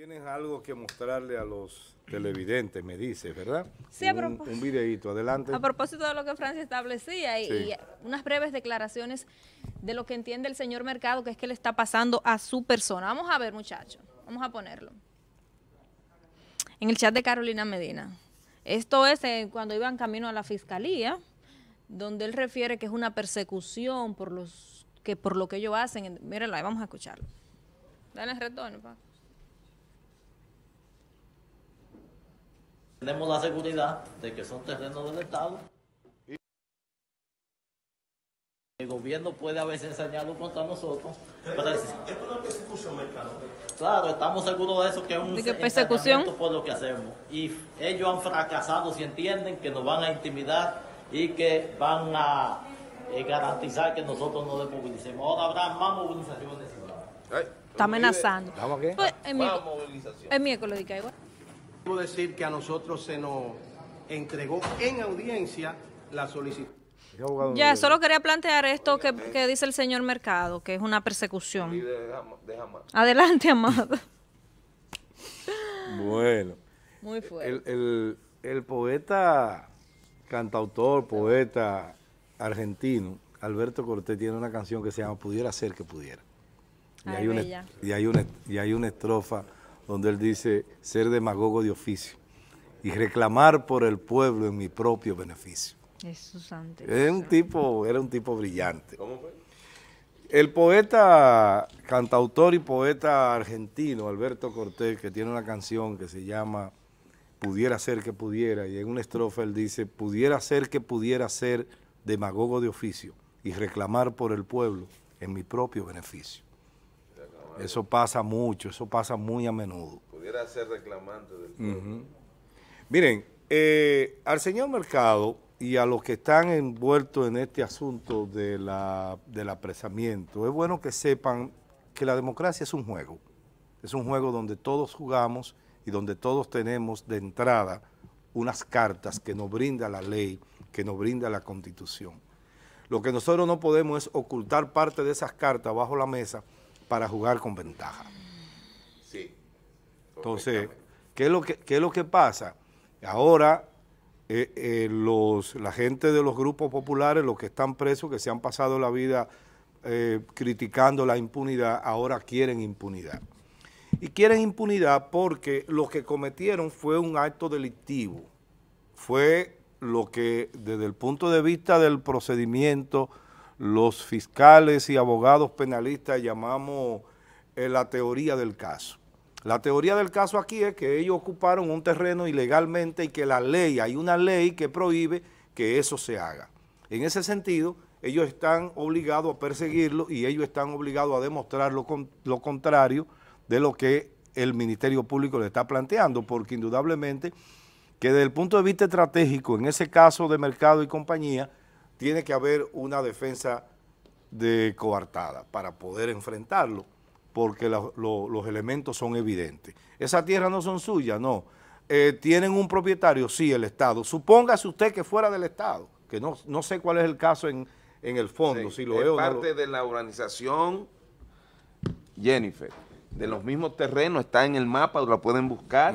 Tienes algo que mostrarle a los televidentes, me dice, ¿verdad? Sí, a un, propósito. un videíto, adelante. A propósito de lo que Francia establecía y, Sí. y unas breves declaraciones de lo que entiende el señor Mercado, que es que le está pasando a su persona. Vamos a ver, muchachos, vamos a ponerlo. En el chat de Carolina Medina. Esto es eh, cuando iban camino a la fiscalía, donde él refiere que es una persecución por los que por lo que ellos hacen. Mírenlo ahí, vamos a escucharlo. Dale retorno, pa. Tenemos la seguridad de que son terrenos del Estado. El gobierno puede haberse enseñado contra nosotros. pero es- Claro, estamos seguros de eso, que es un ¿De qué persecución? por lo que hacemos. Y ellos han fracasado si entienden que nos van a intimidar y que van a eh, garantizar que nosotros no desmovilicemos. Ahora habrá más movilizaciones. Está amenazando. ¿Vamos qué? Pues, el miércoles, el miércoles, que igual. Debo decir que a nosotros se nos entregó en audiencia la solicitud. ¿Qué abogado Ya, me solo quería plantear esto que, que dice el señor Mercado, que es una persecución. Adelante, amado. Bueno, Muy fuerte. el, el- el poeta, cantautor, poeta argentino, Alberto Cortés, tiene una canción que se llama Pudiera ser que pudiera. Y Ay, hay, una, bella. y, hay una, y hay una estrofa donde él dice ser demagogo de oficio y reclamar por el pueblo en mi propio beneficio. Jesús un tipo, era un tipo brillante. El poeta, cantautor y poeta argentino, Alberto Cortés, que tiene una canción que se llama Pudiera ser que pudiera, y en una estrofa él dice, pudiera ser que pudiera ser demagogo de oficio y reclamar por el pueblo en mi propio beneficio. Eso pasa mucho, eso pasa muy a menudo. Pudiera ser reclamante del pueblo. Miren, eh, al señor Mercado y a los que están envueltos en este asunto de la, del apresamiento, es bueno que sepan que la democracia es un juego. Es un juego donde todos jugamos y donde todos tenemos de entrada unas cartas que nos brinda la ley, que nos brinda la constitución. Lo que nosotros no podemos es ocultar parte de esas cartas bajo la mesa para jugar con ventaja. Sí. Entonces, ¿qué es lo que, qué es lo que pasa? Ahora, eh, eh, los, la gente de los grupos populares, los que están presos, que se han pasado la vida eh, criticando la impunidad, ahora quieren impunidad. Y quieren impunidad porque lo que cometieron fue un acto delictivo. Fue lo que, desde el punto de vista del procedimiento, los fiscales y abogados penalistas llamamos eh, la teoría del caso. La teoría del caso aquí es que ellos ocuparon un terreno ilegalmente y que la ley, hay una ley que prohíbe que eso se haga. En ese sentido, ellos están obligados a perseguirlo y ellos están obligados a demostrar lo, lo contrario de lo que el Ministerio Público le está planteando, porque indudablemente que desde el punto de vista estratégico, en ese caso de mercado y compañía, tiene que haber una defensa de coartada para poder enfrentarlo, porque la- lo- los elementos son evidentes. Esas tierras no son suyas, no. Eh, ¿Tienen un propietario? Sí, el Estado. Supóngase usted que fuera del Estado, que no, no sé cuál es el caso en, en el fondo, Sí, si lo es es o no lo- parte de la urbanización Jennifer. De los mismos terrenos, está en el mapa, lo pueden buscar.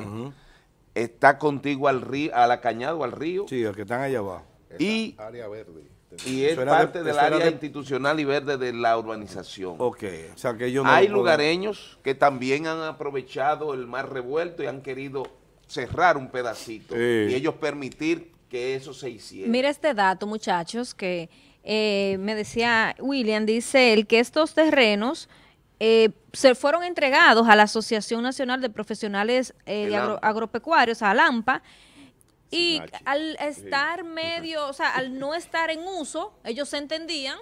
Está contigo al río, a la cañada o al río. Sí, el que están allá abajo. Y, Área verde. Y es era de- parte del área de- institucional y verde de la urbanización. Ok, o sea que ellos no Hay lugareños que también han aprovechado el mar revuelto y han querido cerrar un pedacito Sí. y ellos permitir que eso se hiciera. Mira este dato, muchachos, que eh, me decía William, dice él que estos terrenos eh, se fueron entregados a la Asociación Nacional de Profesionales eh, de agro-. Agropecuarios, a ALAMPA, y H. al estar medio, o sea, al no estar en uso, ellos se entendían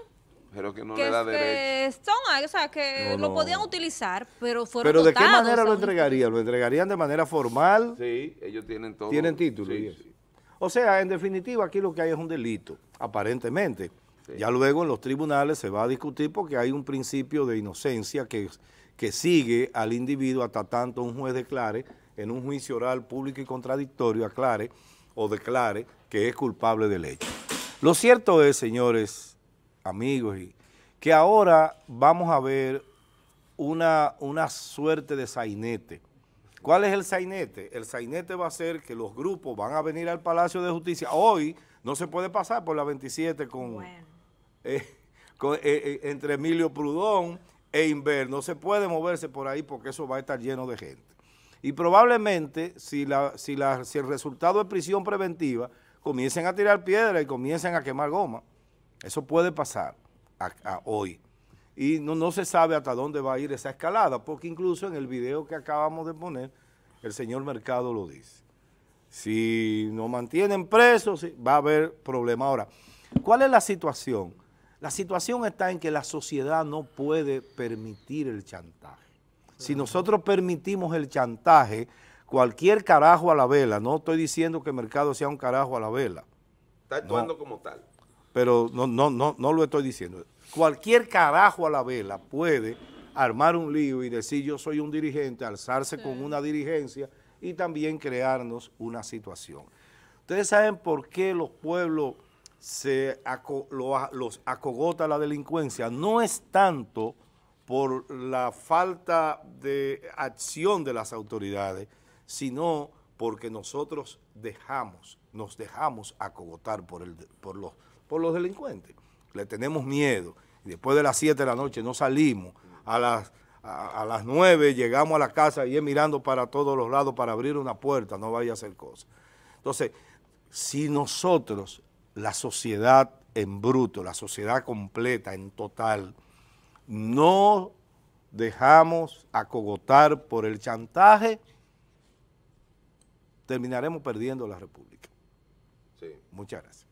pero que no que, le da derecho. que son, ahí, o sea, que No, lo no. podían utilizar, pero fueron Pero ¿de qué manera o lo entregarían? ¿Lo entregarían de manera formal? Sí, ellos tienen todo. tienen título. Sí, sí. O sea, en definitiva, aquí lo que hay es un delito, aparentemente. Ya luego en los tribunales se va a discutir porque hay un principio de inocencia que, que sigue al individuo hasta tanto un juez declare, en un juicio oral público y contradictorio, aclare o declare que es culpable del hecho. Lo cierto es, señores, amigos, que ahora vamos a ver una, una suerte de sainete ¿Cuál es el sainete? El sainete va a ser que los grupos van a venir al Palacio de Justicia. Hoy no se puede pasar por la 27 con, eh, con- eh, eh, entre Emilio Prudón e Inver. No se puede moverse por ahí porque eso va a estar lleno de gente. Y probablemente, si, el resultado es prisión preventiva, comiencen a tirar piedra y comiencen a quemar goma. Eso puede pasar hoy. Y no, se sabe hasta dónde va a ir esa escalada, porque incluso en el video que acabamos de poner, el señor Mercado lo dice. Si nos mantienen presos, va a haber problema. Ahora, ¿cuál es la situación? La situación está en que la sociedad no puede permitir el chantaje. Si nosotros permitimos el chantaje, cualquier carajo a la vela, no estoy diciendo que Mercado sea un carajo a la vela, Está actuando como tal. pero no, no, no, no lo estoy diciendo. Cualquier carajo a la vela puede armar un lío y decir yo soy un dirigente, alzarse con una dirigencia y también crearnos una situación. Ustedes saben por qué los pueblos se aco- lo a- los acogota la delincuencia. No es tanto por la falta de acción de las autoridades, sino porque nosotros dejamos, nos dejamos acogotar por, el, por, los, por los delincuentes. Le tenemos miedo. Después de las 7 de la noche no salimos. A las, a las 9 llegamos a la casa y es mirando para todos los lados para abrir una puerta, no vaya a hacer cosas. Entonces, si nosotros, la sociedad en bruto, la sociedad completa, en total, no dejamos acogotar por el chantaje, terminaremos perdiendo la República. Sí. Muchas gracias.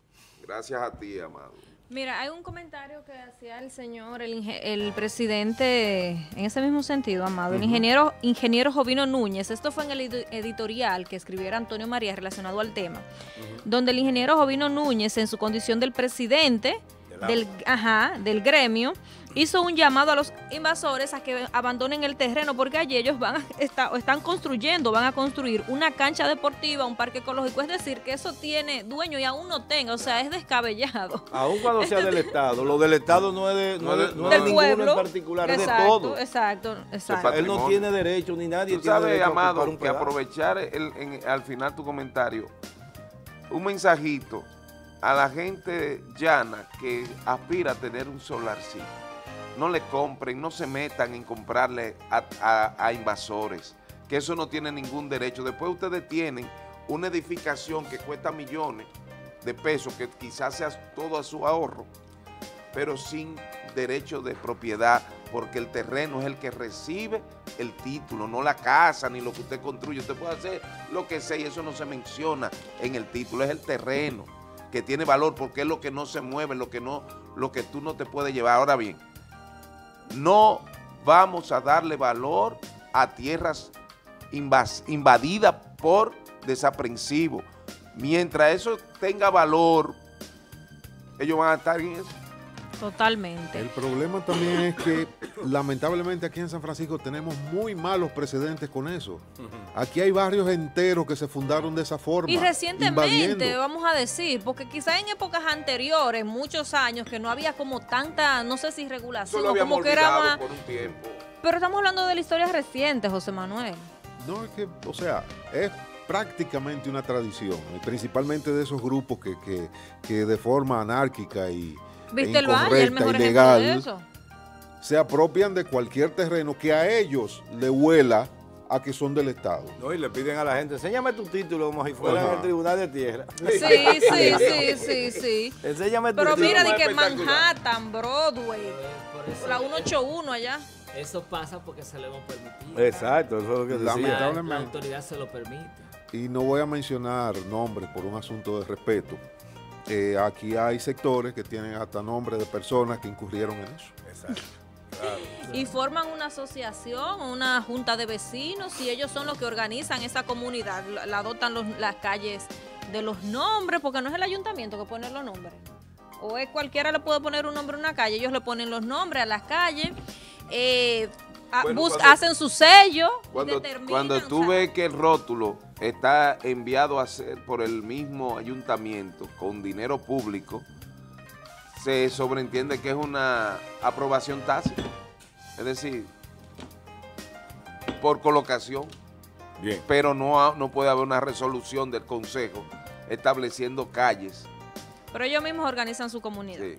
Gracias a ti, Amado. Mira, hay un comentario que hacía el señor, el, presidente, en ese mismo sentido, Amado, el ingeniero, ingeniero Jovino Núñez, esto fue en el edi- editorial que escribiera Antonio María relacionado al tema, donde el ingeniero Jovino Núñez, en su condición del presidente del, ajá, del gremio, hizo un llamado a los invasores a que abandonen el terreno porque allí ellos van a, está- están construyendo, van a construir una cancha deportiva, un parque ecológico, es decir, que eso tiene dueño y aún no tenga, o sea, es descabellado. Aun cuando sea del Estado, lo del Estado no es de, no es de- no es de del ninguno pueblo. en particular, es de todo. Exacto, exacto. Él no tiene derecho, ni nadie Tú tiene sabes, derecho a Amado, un que aprovechar el- en- al final tu comentario, un mensajito a la gente llana que aspira a tener un solarcito. No le compren, no se metan en comprarle a, a- invasores, que eso no tiene ningún derecho. Después ustedes tienen una edificación que cuesta millones de pesos, que quizás sea todo a su ahorro, pero sin derecho de propiedad, porque el terreno es el que recibe el título, no la casa ni lo que usted construye. Usted puede hacer lo que sea y eso no se menciona en el título, es el terreno que tiene valor porque es lo que no se mueve, lo que, no, lo que tú no te puedes llevar. Ahora bien, no vamos a darle valor a tierras invas- invadidas por desaprensivos. Mientras eso tenga valor, ellos van a estar en eso. Totalmente. El problema también es que lamentablemente aquí en San Francisco tenemos muy malos precedentes con eso. Aquí hay barrios enteros que se fundaron de esa forma. Y recientemente, invadiendo. vamos a decir, porque quizá en épocas anteriores, muchos años, que no había como tanta, no sé si regulación o como que era más... por un tiempo. Pero estamos hablando de la historia reciente, José Manuel. No, es que, o sea, es prácticamente una tradición, principalmente de esos grupos que, que, que de forma anárquica y ¿Viste e el Valle, el incorrecta, mejor ejemplo ilegal, de eso? se apropian de cualquier terreno que a ellos le huela a que son del Estado. No, y le piden a la gente, enséñame tu título como si fuera en el Tribunal de Tierra. Sí, sí, sí, sí, sí. Enséñame tu Pero título. mira, de que. Manhattan, Broadway, eso, la 181 allá. eso pasa porque se lo hemos permitido. Exacto, eso es lo que decía. La, lamentablemente. la autoridad se lo permite. Y no voy a mencionar nombres por un asunto de respeto. Eh, aquí hay sectores que tienen hasta nombres de personas que incurrieron en eso. Exacto. Y forman una asociación, una junta de vecinos, y ellos son los que organizan esa comunidad. La, los- las calles de los nombres, porque no es el ayuntamiento que pone los nombres. O es cualquiera le puede poner un nombre a una calle, ellos le ponen los nombres a las calles, eh, a- Bueno, bus- cuando- hacen su sello, Cuando, determinan, cuando tú ves que el rótulo está enviado a ser por el mismo ayuntamiento con dinero público, se sobreentiende que es una aprobación tácita. Es decir, por colocación. Bien. pero no, no puede haber una resolución del Consejo estableciendo calles. Pero ellos mismos organizan su comunidad. Sí.